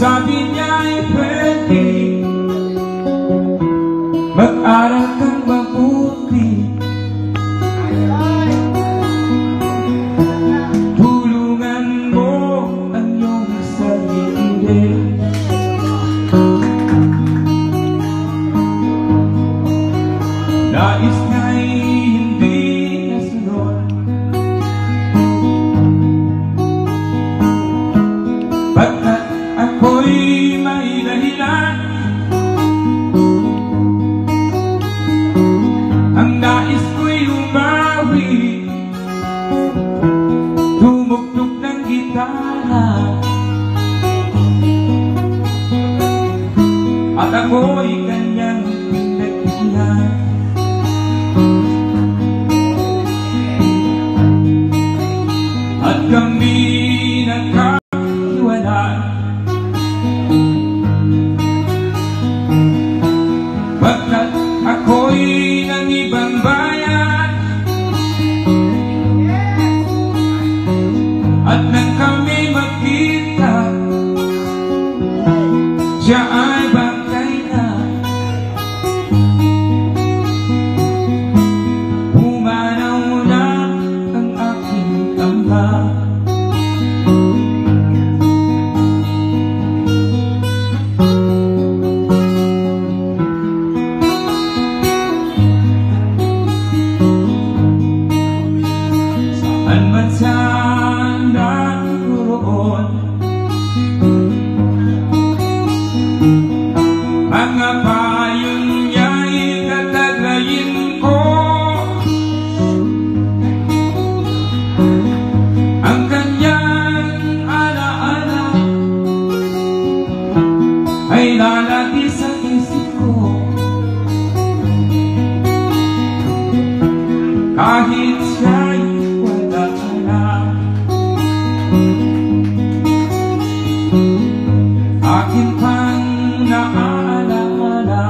niya ay pwede. Mag-aral ako'y may dahilan. Ang nais ko'y umawi Tumugtog ng gitara. At ako'y At nang Kahit siya'y wala na. Akin pang naaalala.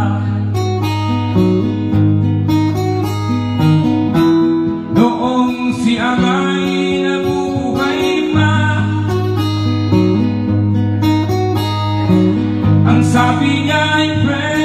Noong si Amay nabubuhay ma Ang sabi niya ay friend